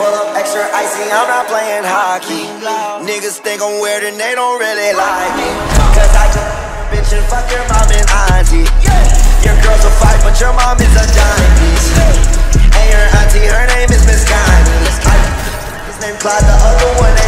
Pull up extra icy, I'm not playing hockey. Niggas think I'm weird and they don't really like me. Cause I just bitch and fuck your mom and auntie. Your girl's a fight, but your mom is a giant giantess. And your auntie, her name is Miss Connie. His name Clyde, the other one.